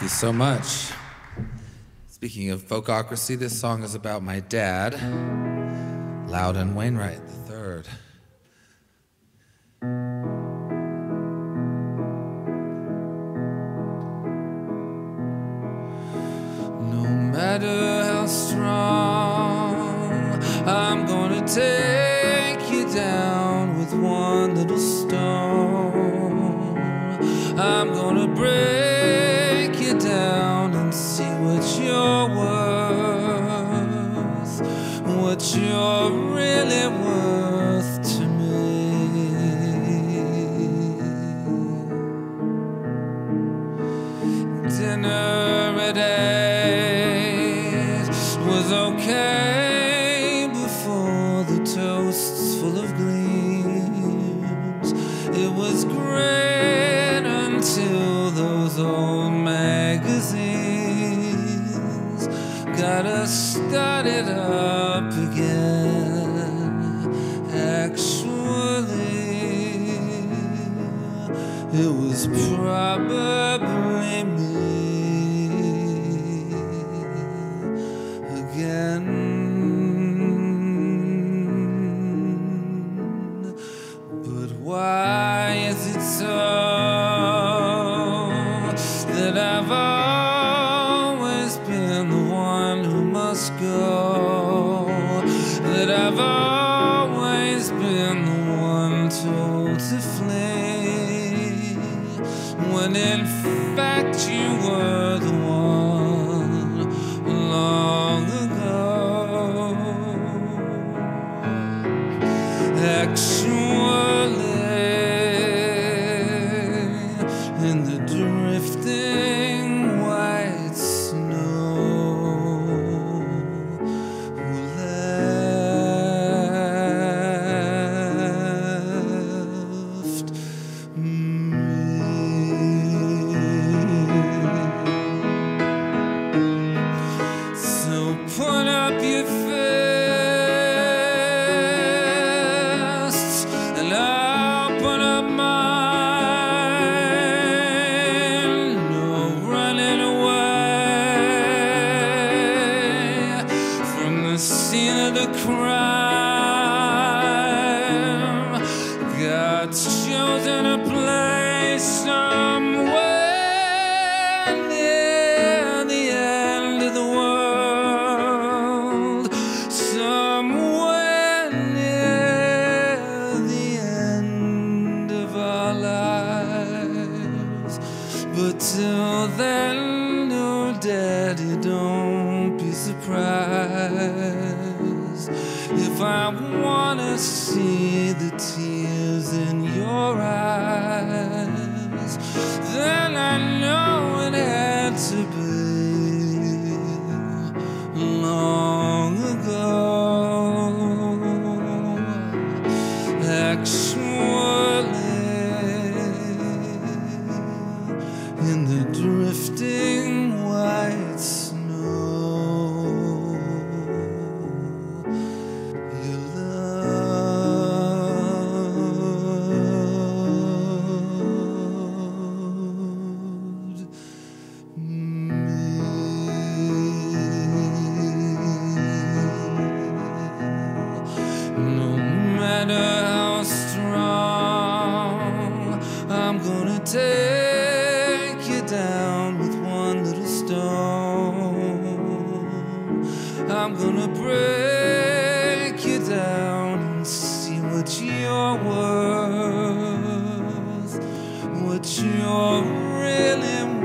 you so much. Speaking of folkocracy, this song is about my dad, Loudon Wainwright III. No matter how strong, I'm gonna take you down with one little stone. I'm gonna break what you're really worth to me. Dinner at eight was okay before the toasts full of gleams. It was great until those old got us started up again. Actually, it was probably me again. But why That I've always been the one told to flee when in fact you were the one crime. God's chosen a place surprised if I wanna see the tears in your eyes. Then I know it had to be No matter how strong, I'm gonna take you down with one little stone. I'm gonna break you down and see what you're worth, what you're really worth